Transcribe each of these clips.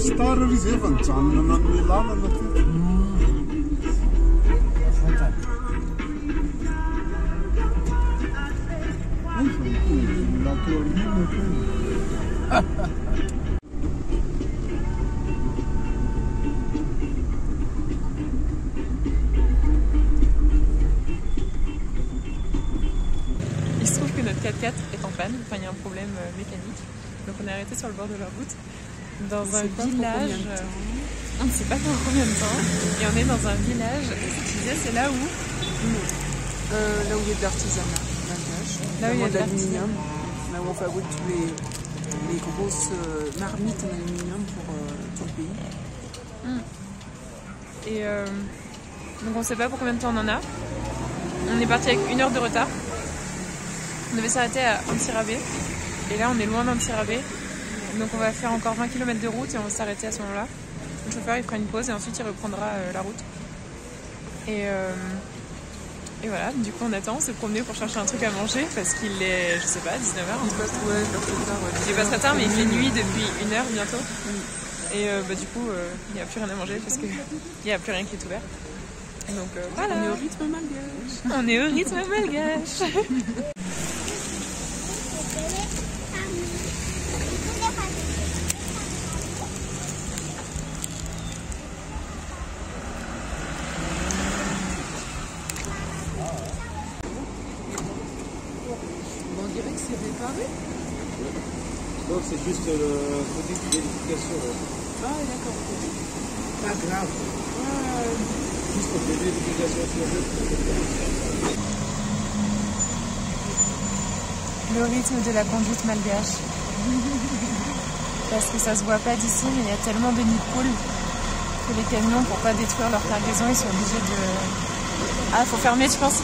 star Il se trouve que notre 4x4 est en panne, enfin il y a un problème euh, mécanique. Donc on est arrêté sur le bord de la route, dans un village. euh, On ne sait pas pour combien de temps. Et on est dans un village. Tu disais, c'est là où Euh, là où il y a de l'artisanat, Là où il y a de l'aluminium, là où on fabrique tous les, les grosses euh, marmites en aluminium pour euh, tout le pays. Et euh, donc on sait pas pour combien de temps on en a. On est parti avec une heure de retard. On devait s'arrêter à Antirabé. Et là on est loin d'Antirabé. Donc on va faire encore 20 km de route et on va s'arrêter à ce moment-là. Le chauffeur il fera une pause et ensuite il reprendra euh, la route. Et, euh, et voilà, du coup on attend, on s'est promené pour chercher un truc à manger parce qu'il est, je sais pas, 19h. Il passe ouais, vers plus tard, ouais. Il est pas très tard mais il fait nuit depuis une heure bientôt. Et euh, bah, du coup il n'y a plus rien à manger parce qu'il n'y a plus rien qui est ouvert. Donc voilà. On est au rythme malgache. On est au rythme malgache. Bon, on dirait que c'est réparé. Non, c'est juste le côté de vérification. Ah, d'accord. ok. Pas grave. Juste pour des vérifications sur le Le rythme de la conduite malgache. Parce que ça se voit pas d'ici, mais il y a tellement de nids de poules que les camions, pour pas détruire leur cargaison, ils sont obligés de. Ah, faut fermer, tu penses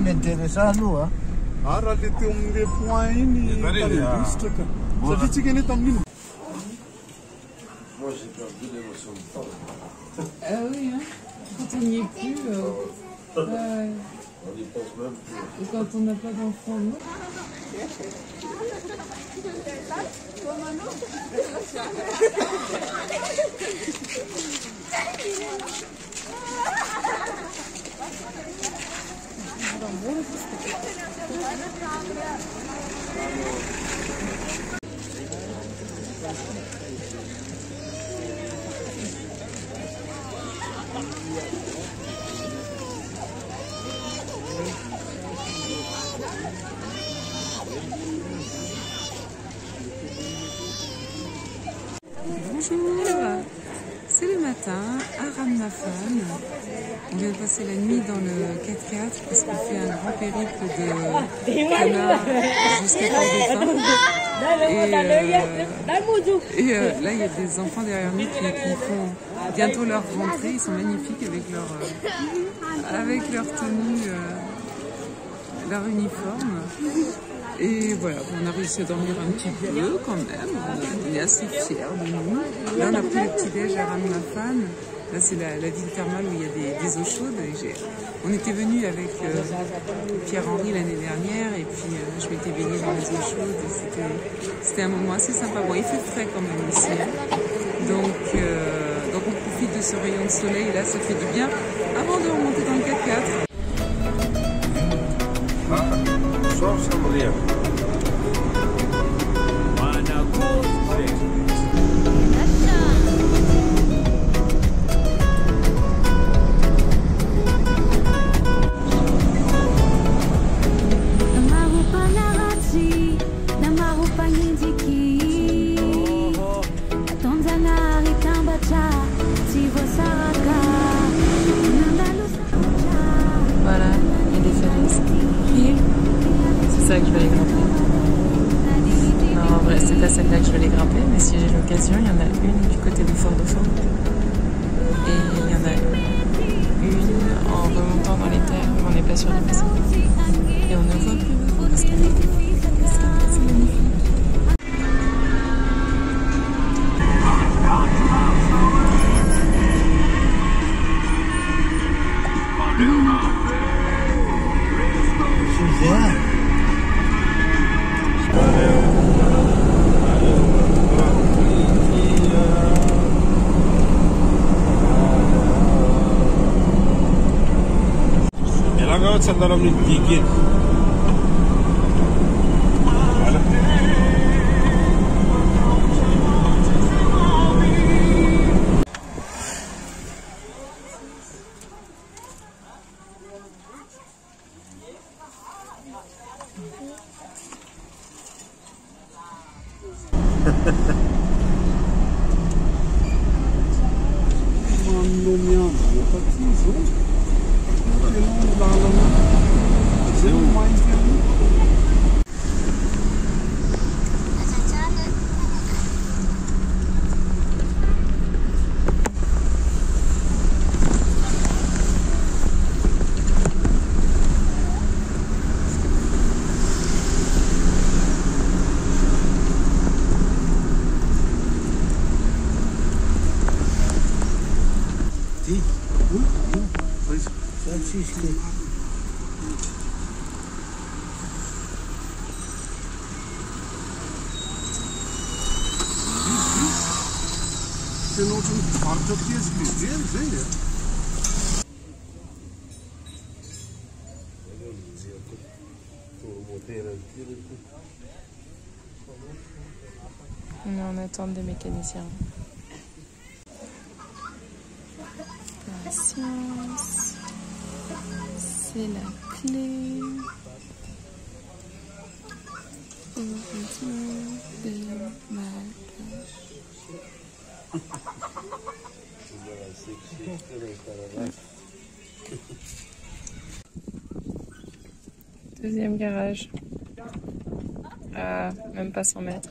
ny intéressant aloha ara le teo amin'le point iny tany bositra ka satria tsika ane tamin'iny Moi, j'ai perdu temps. Ah oui, hein. Quand on n'y est plus, euh. On n'y pense même plus. Et quand on n'a pas d'enfant, non Thank you. Périple de canard jusqu'à Port-des-Pins. Et, euh, et, euh, là, il y a des enfants derrière nous qui, qui font bientôt leur rentrée. Ils sont magnifiques avec leur, euh, avec leur tenue, euh, leur uniforme. Et voilà, on a réussi à dormir un petit peu quand même. On est assez fiers de nous. Là, on a pris le petit-déj à Ramnafan. Là, c'est la, ville thermale où il y a des, eaux chaudes. On était venu avec euh, Pierre-Henri l'année dernière et puis euh, je m'étais baignée dans les eaux chaudes. C'était un moment assez sympa. Bon, il fait frais quand même ici. Hein. Donc, euh, donc, on profite de ce rayon de soleil. Là, ça fait du bien avant de remonter dans le 4x4. Voilà, l'occasion, il y en a une du côté de Fort-de-Fort. pozornica da nam niti Mann, Mann, Mann, Mann, Benim bağlamı. Bizim On est en attente des mécaniciens. Patience. C'est la clé. De Deuxième garage. À même pas 100 mètres.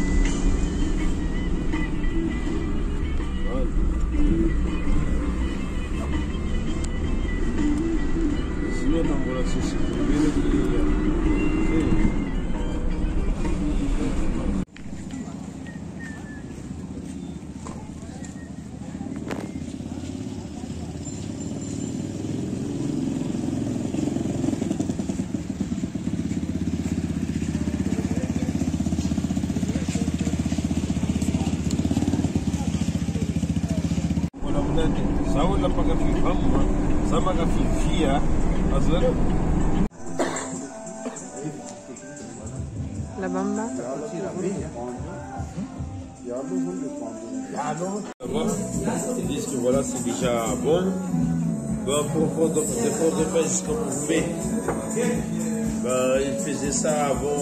fifia. Azar. La bamba. Ils disent que voilà, c'est déjà bon. Ben, pour faire de, de faire de pêche comme vous pouvez. Ben, ils faisaient ça avant.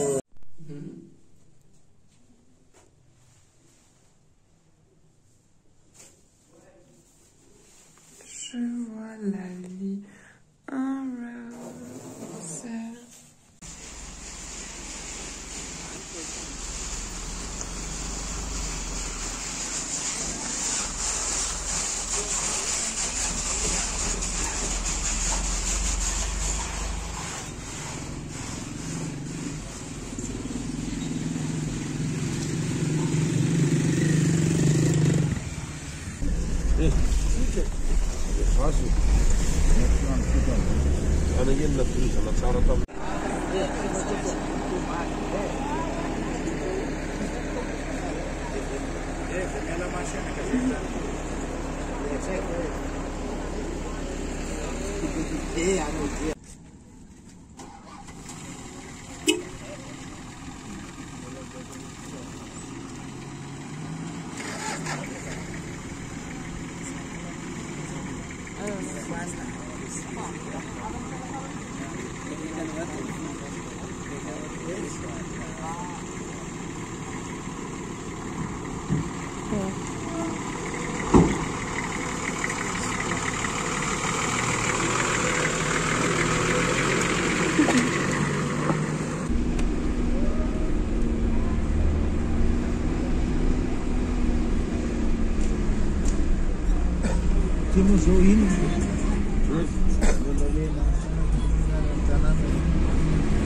dimusuhin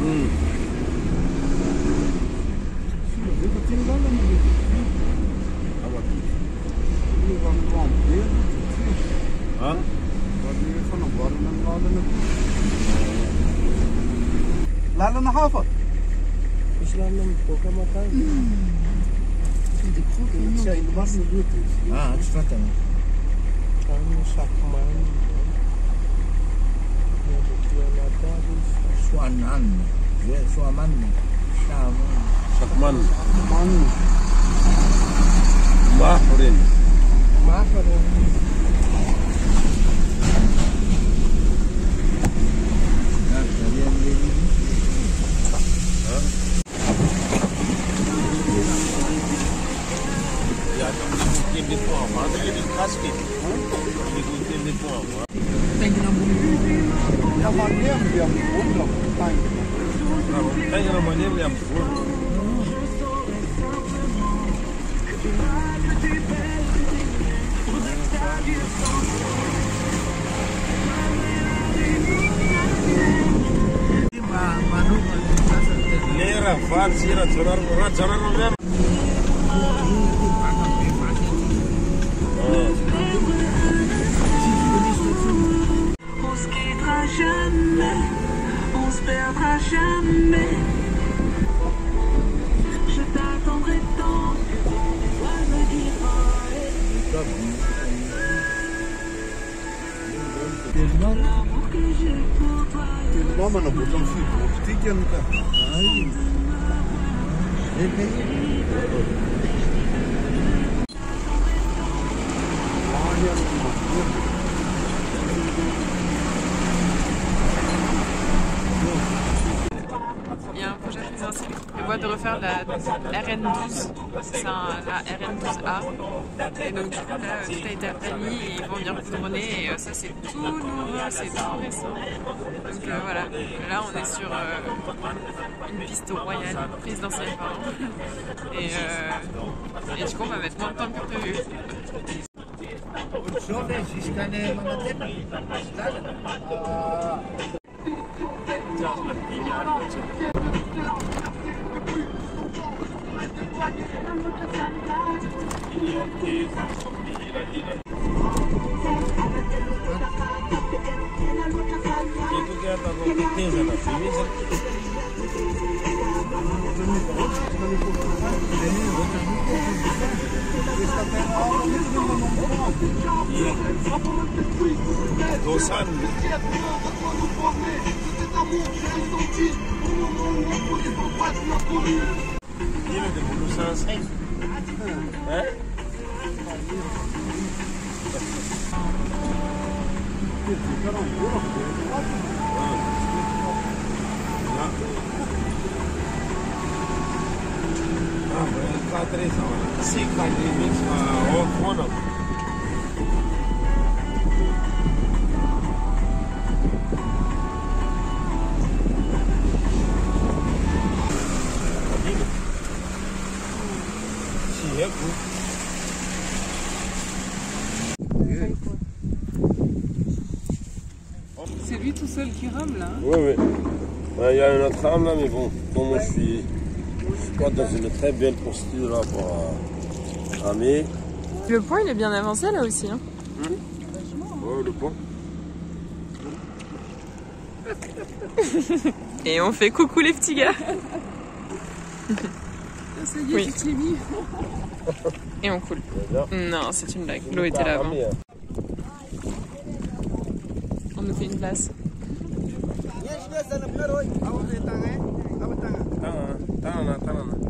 hmm. Huh? Laat hem naar haven. Dus laat hem Pokémon kijken. Dat vind ik goed, dat zijn de wassen doet. Ah, het is vet dan. Musa kemarin ya. Suanan ya, Suaman Sakman. Man, Mahrin Mahrin On se quittera jamais, on se perdra jamais. Je t'attendrai tant, toi me diras l'amour que j'ai pour toi. Mama na botão fico. Tiken ka. Il y a un projet présidentiel qui prévoit de refaire la, la RN12, c'est la RN12A. Et donc du coup là, tout a été aplanni et ils vont venir goudronner et euh, ça c'est tout nouveau, c'est tout récent. Donc euh, voilà, là on est sur euh, une piste royale, présidentielle pardon. Et, euh, et du coup on va mettre moins de temps que prévu. Dosan. Dime de bulu sanse. Hein? Ah, C'est lui tout seul qui rame là. hein? Oui, oui. Ben, Il y a un autre homme là, mais bon, comme moi je suis, je suis pas dans une très belle posture là pour euh, ramer. Le point il est bien avancé là aussi. Hein. Oh, le pont. Et on fait coucou les petits gars. Ça y est, Oui. es mis. Et on coule. Non, c'est une blague. L'eau était là avant. On nous fait une place. Tanana, tanana.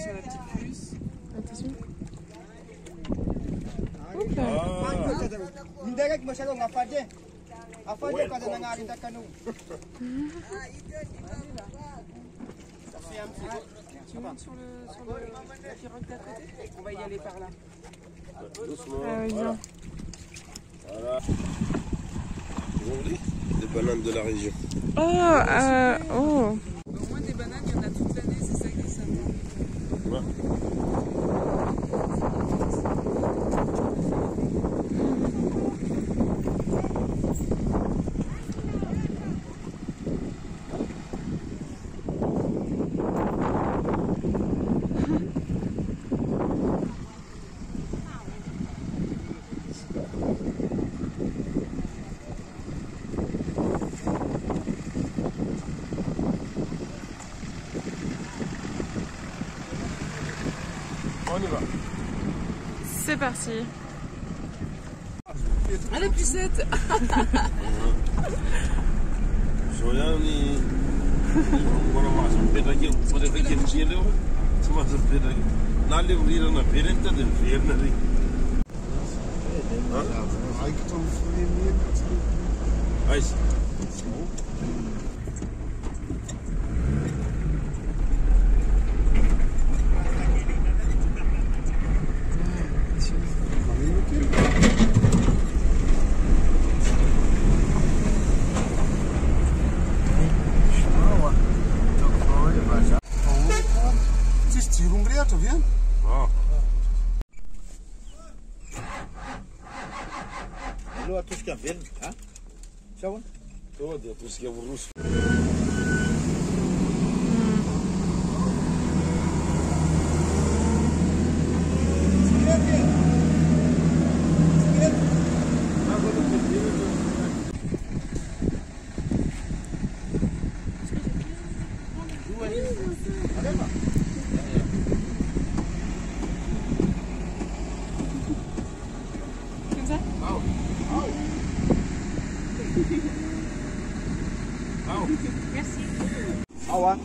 Sur la petite puce. Attention. Hindi ka masyado nga pa dyan. Apa dyan kada nangarita ka nung. Tu montes sur, le, sur le, la pirogue d'à côté On va y aller par là. Doucement. Ah oui, bien. Voilà. Vous voulez Des bananes de la région. Oh, euh, oh. Au moins des bananes, il y en a toute l'année, c'est ça qui est sympa. Ouais. Y va. C'est parti. Ah, la pucette Wow. Merci. Au revoir.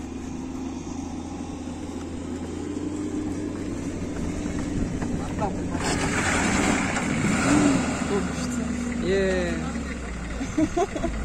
Yeah.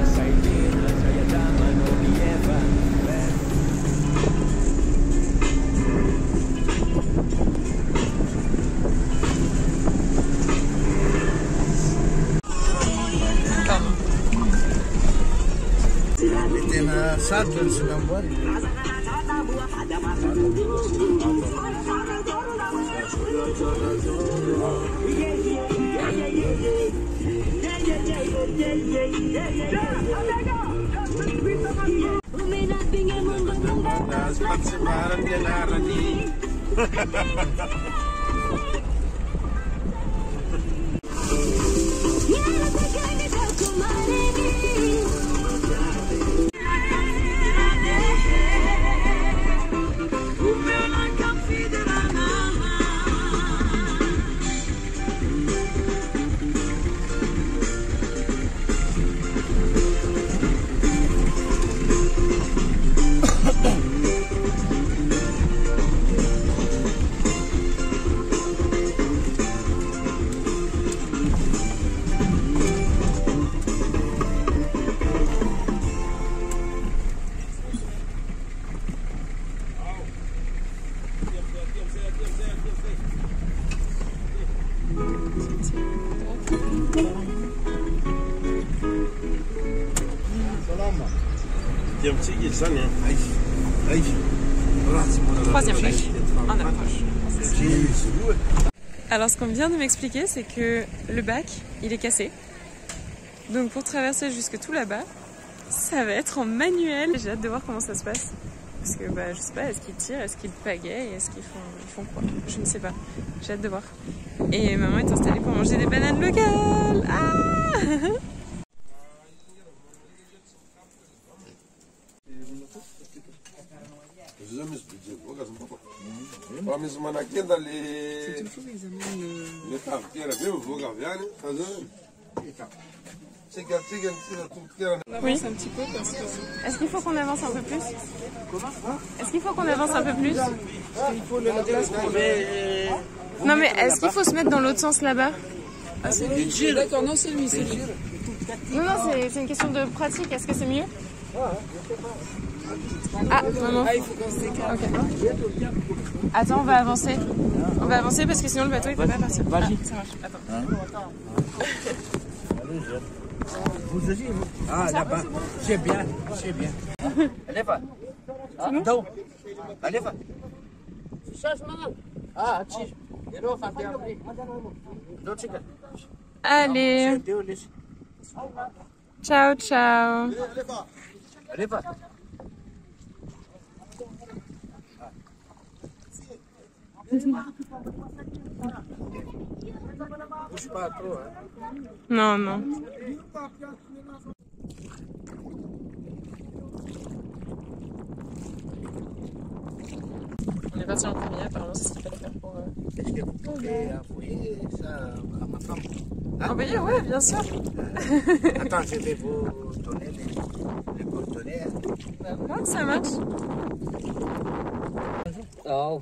Sargent silang buat. yeah yeah yeah. Alors ce qu'on vient de m'expliquer, c'est que le bac, il est cassé. Donc pour traverser jusque tout là-bas, ça va être en manuel. J'ai hâte de voir comment ça se passe. Parce que bah, je sais pas, est-ce qu'ils tirent, est-ce qu'ils pagayent, est-ce qu'ils font, ils quoi Je ne sais pas. J'ai hâte de voir. Et maman est installée pour manger des bananes locales. Ah Un petit peu parce que Est-ce qu'il faut qu'on avance un peu plus? Est-ce qu'il faut qu'on avance un peu plus? Le... Non mais est-ce qu'il faut se mettre dans l'autre sens là-bas? Ah, c'est lui. D'accord, non, c'est lui, c'est lui. Non, non, c'est- c'est une question de pratique. Est-ce que c'est mieux? Ah, maman. Ah, il faut qu'on se décale. Attends, on va avancer. On va avancer parce que sinon le bateau il peut pas partir. Vas-y. ça marche. Attends. Vous aussi, vous Ah, là-bas. C'est bien, c'est bien. Allez, va. Ah, donc. Allez, va. Ah, know, Fatih Abdi. Don't chicken. Allez. Ciao, ciao. Allez, va. Bouge pas trop, hein. Non, non. On est parti en premier, apparemment c'est ce qu'il fallait faire pour... euh, Est-ce que vous pouvez envoyer ça à ma femme Envoyer, ouais, bien sûr. Attends, je vais vous donner les, les coordonnées. D'accord, ça marche. Oo.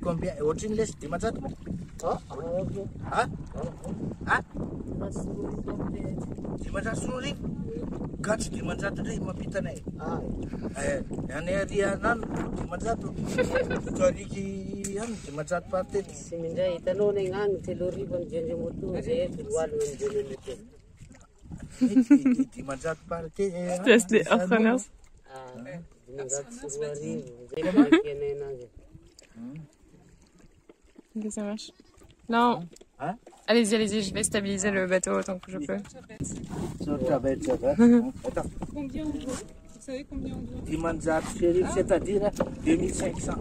Compare origin list di mana tu? Oh, ha? Ha? Di mana suri? Gats di mana tu ni ma pita ni? Eh, yang ni dia nan di mana tu? Cari ki yang di mana tu pati? Seminda itu lo nengang telori pun jenjang mutu, saya keluar pun jenjang mutu. Di mana tu pati? Terus di akhanas. Ah, di mana suri? Saya kena nangis. Ok, ça marche. Non. Hein Allez-y, allez-y, je vais stabiliser le bateau autant que je peux. Combien on doit? Vous savez combien on doit? Sheriff, c'est-à-dire 2500.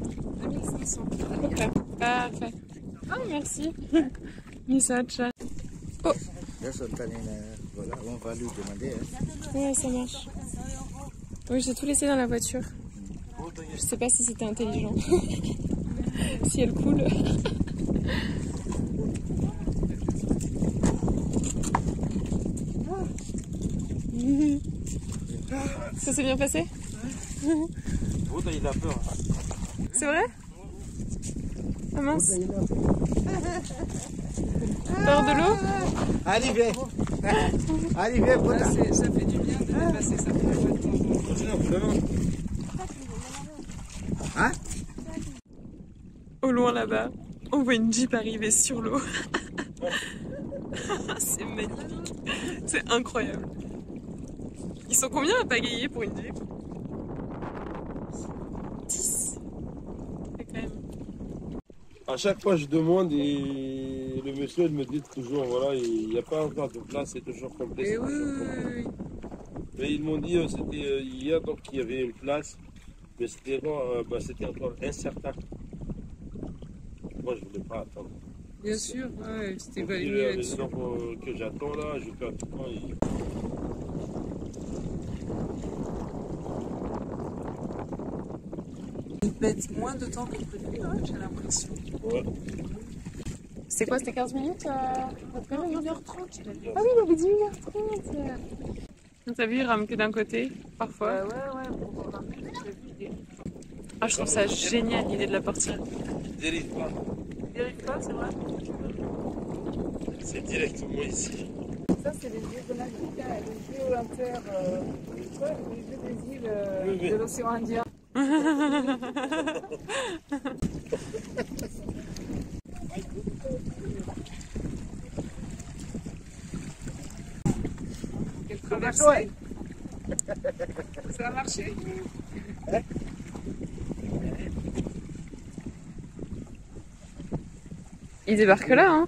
2500. Parfait. Ah, merci. Misacha. Tanina, voilà, on va lui demander. Hein. Ouais, ça marche. Oui, j'ai tout laissé dans la voiture. Je sais pas si c'était intelligent. si elle coule. Ça s'est bien passé? Il a peur. C'est vrai? Ah mince Peur de l'eau? Allez, viens. Allez, viens, ça fait du bien de dépasser sa première de temps en temps. Hein Au loin là-bas, on voit une Jeep arriver sur l'eau. c'est magnifique. C'est incroyable. Ils sont combien à pagayer pour une Jeep? 10. C'est quand même. À chaque fois, je demande et le monsieur il me dit toujours voilà, il n'y a pas encore de place, c'est toujours complet. Oui, oui, oui, oui. Mais ils m'ont dit euh, c'était euh, hier donc qu'il y avait une place, mais c'était encore, euh, bah, c'était encore incertain. Moi, je ne voulais pas attendre. Bien sûr, ouais, c'était euh, là-dessus. donc, euh, que j'attends là, je perds du temps. et- Ils mettent moins de temps que prévu, hein, j'ai l'impression. Ouais. C'est quoi, c'était 15 minutes euh, 1h30 Ah oui, il avait dit 1h30 T'as vu, il rame que d'un côté, parfois. ouais, ouais, pour voir un peu, j'ai vu. Ah, je trouve ça génial l'idée de la portière. Dérive pas, Il dérive pas, c'est vrai c'est directement ici. Ça, c'est les Jeux olympiques, hein, les inter... Euh, ouais, les îles euh, Oui, oui. de l'océan Indien. Quelle traversée Ça a marché Il débarque là, hein.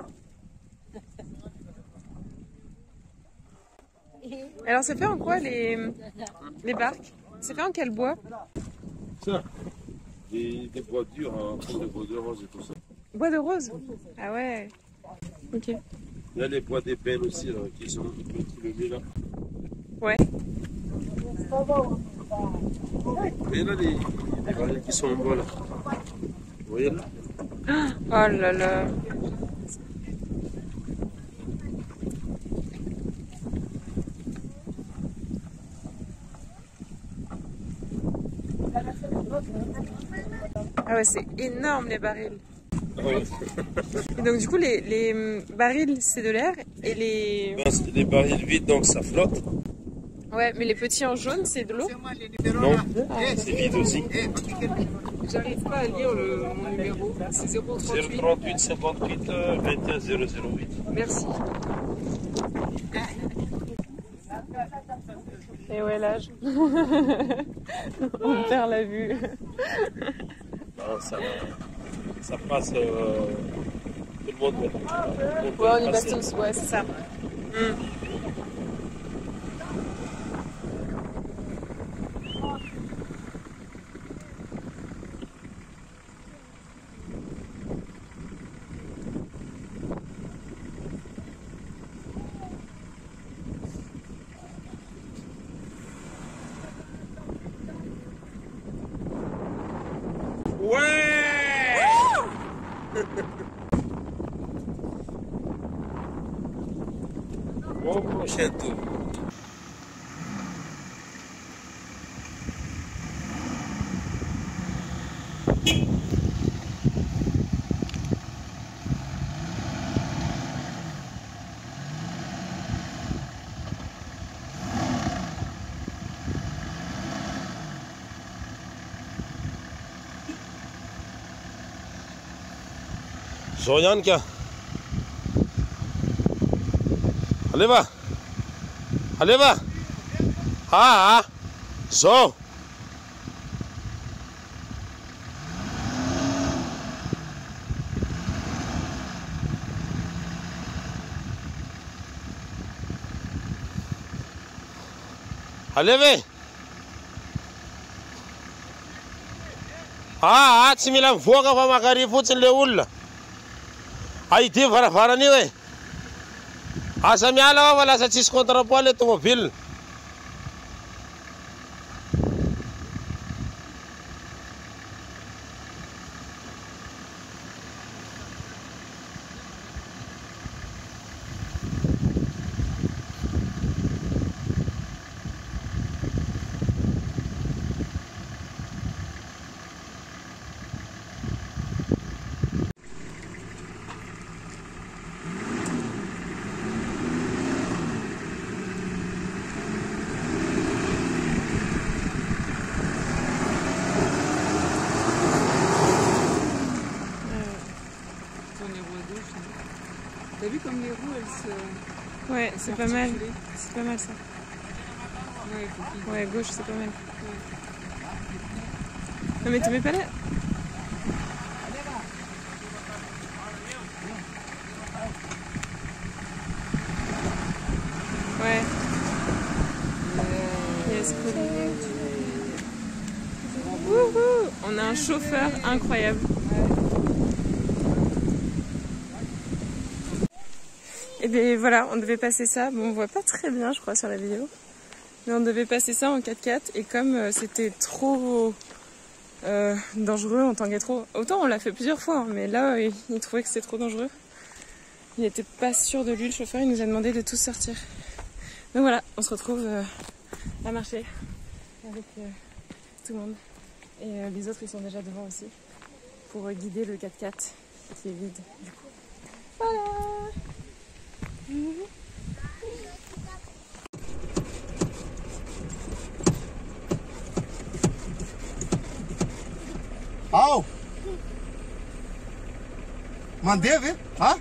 Alors, c'est fait en quoi les, les barques? C'est fait en quel bois? Ça, des, des bois durs, hein, des bois de rose et tout ça. Bois de rose? Ah ouais. Ok. Il y a les bois d'ébène aussi, là, qui sont sont levés là. Ouais. Et là, les, les qui sont en bois là. Vous voyez là? Oh là là. Ouais, c'est énorme les barils. Ah ouais. Et donc du coup, les, les hum, barils, c'est de l'air et les... Ben, c'est des barils vides, donc ça flotte. Ouais, mais les petits en jaune, c'est de l'eau Non, c'est vide aussi. J'arrive pas à lire le, mon numéro. C'est 038. 038 58 euh, 21 008. Merci. Et ouais, l'âge. On perd la vue. Ah, ça, ça passe. euh, tout le monde. tout le monde Ouais, on y passe tous, ouais, c'est ça. Hmm. zao ihany ka. Aleva aleva aha zao? Aleva e aha tsy mila mivoaka fa makary fotsiny le olona. aidio varavarana io e. Asa miala va fa lasa tsisy contrapoil le tômôbile C'est pas mal. C'est pas mal ça. Ouais, gauche, c'est pas mal. Non mais tu mets pas là. Ouais. Yes. Wouhou On a un chauffeur incroyable. Et bien voilà, on devait passer ça. Bon, on voit pas très bien, je crois, sur la vidéo. Mais on devait passer ça en 4x4 et comme euh, c'était trop euh, dangereux, on tanguait trop. Autant on l'a fait plusieurs fois, hein, mais là il, trouvait que c'était trop dangereux. Il était pas sûr de lui, le chauffeur, il nous a demandé de tous sortir. Donc voilà, on se retrouve euh, à marcher avec tout le monde. Et les autres ils sont déjà devant aussi pour guider le 4x4 qui est vide. Du coup. Voilà Uhum. Au! Mandei ver, ah?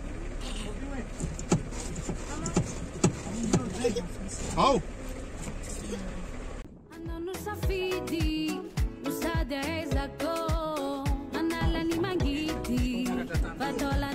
Au! Andando patola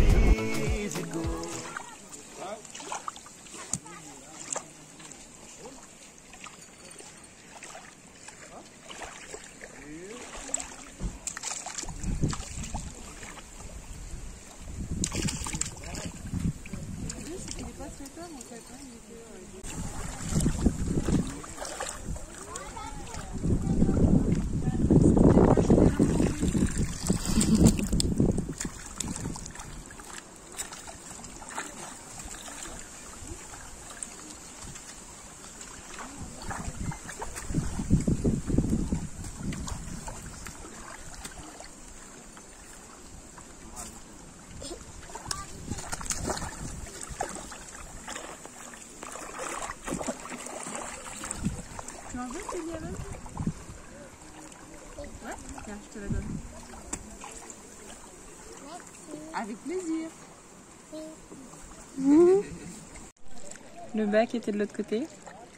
Le bac était de l'autre côté.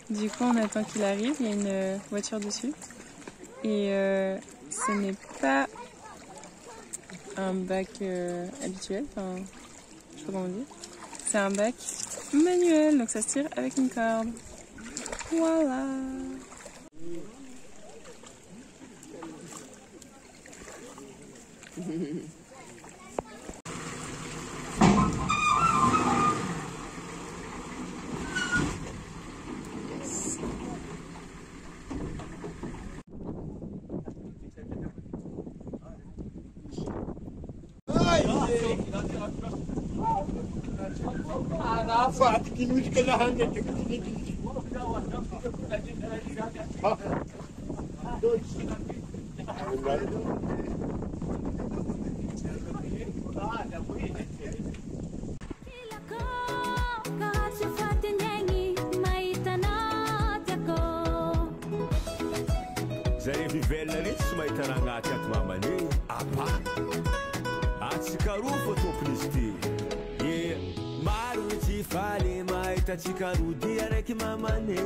Du coup, on attend qu'il arrive. Il y a une euh, voiture dessus. Et euh, ce n'est pas un bac euh, habituel. Enfin, je sais pas comment dire. C'est un bac manuel, donc ça se tire avec une corde. Voilà. nivela nety sy mahitaraagnaty ato mamane apa? Atsikaroa fa tompony izy ty e maro tsy faly mahitatsika roa dia raiky mamane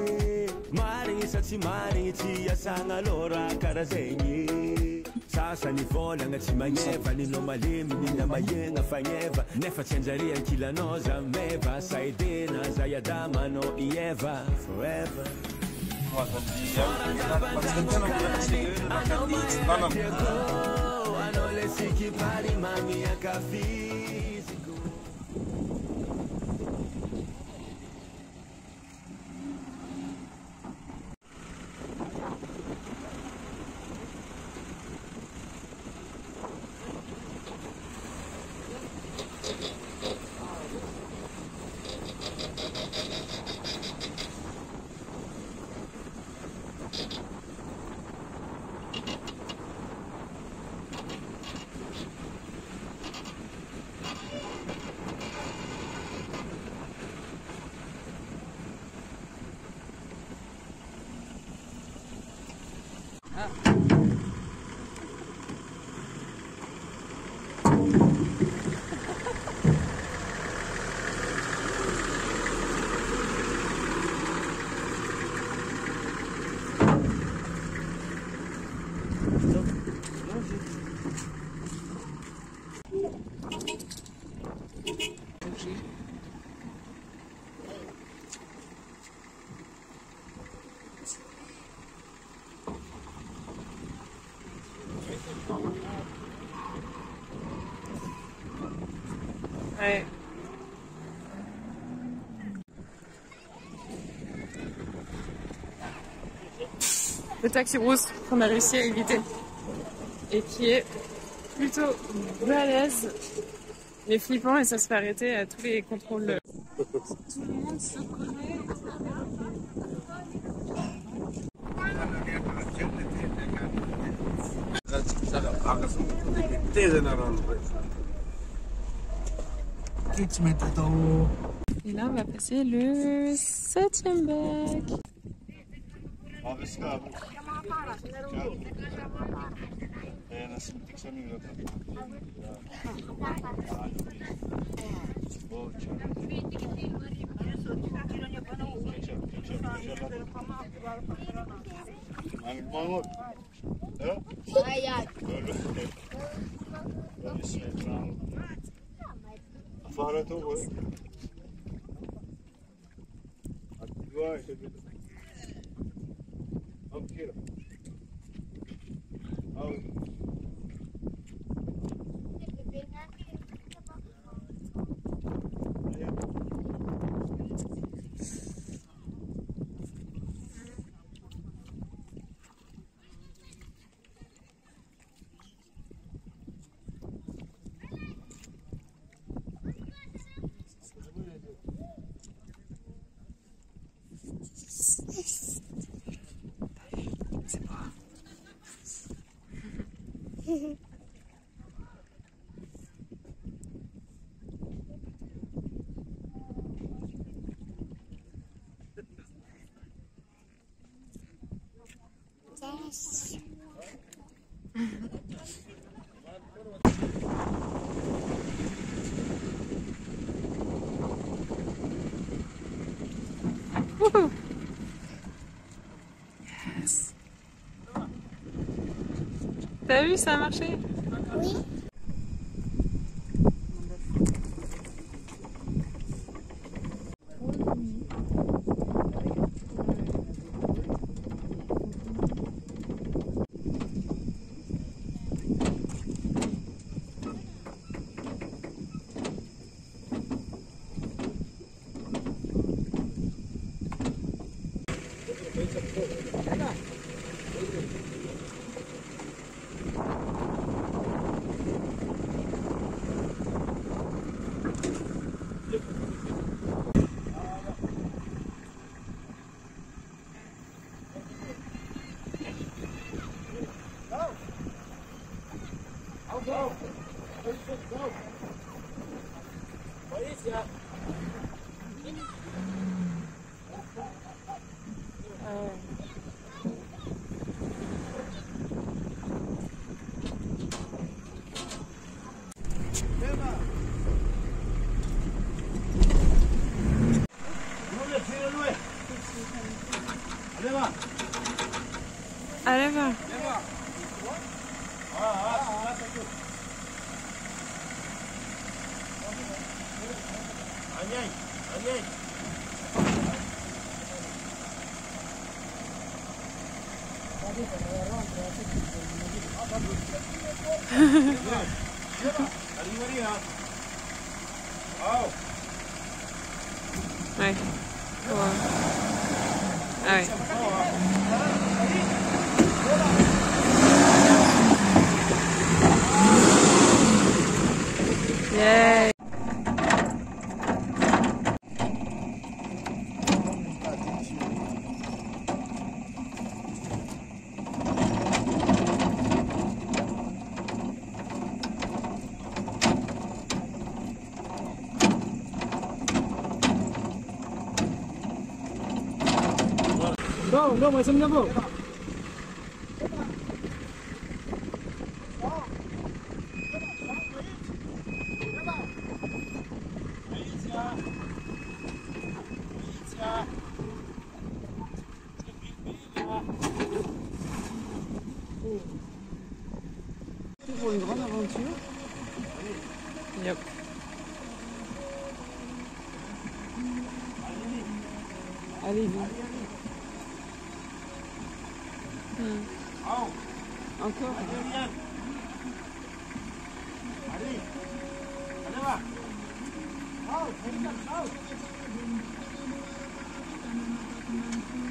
marigny sa tsy marigny tsy asagna aloha raha karaha zegny sasany volagna tsy magneva ninao malemy nina mahiegna fagneva nefa tsy anjare ankilanao zameva saidena zay adamanao ieva eva. Forever. Mano, হ্যাঁ Le taxi rouge qu'on a réussi à éviter. Et qui est plutôt balèze mais flippant et ça se fait arrêter à tous les contrôles. Tout le monde se connaît. Et là, on va passer le septième bac. Wouhou. Yes. T'as vu, ça a marché? Allez, va. Ouais. Ouais. Ah ouais. Yeah. Go, Não, mas você me.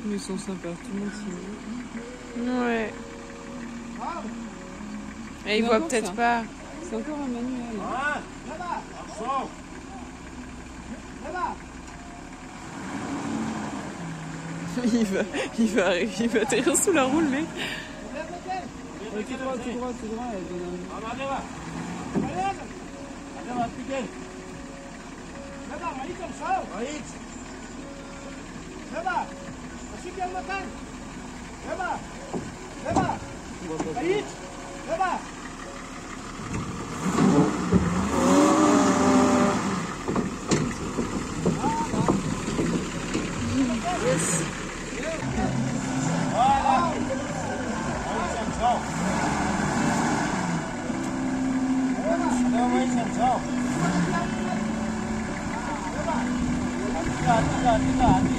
Ils sont sympas, tout le monde s'y. Ouais. Et il Mais voit encore peut-être ça. pas. C'est encore un manuel. hein. Il va, il va arriver, il va atterrir sous la roue, tout droit, tout droit, Marido não aí Marido. Leva. Assim que ele não tem. Leva. Leva. Marido. Leva. Yes. Donne un- Oh yeah.